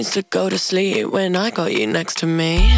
needs to go to sleep when I got you next to me.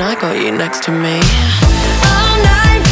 I got you next to me. All night.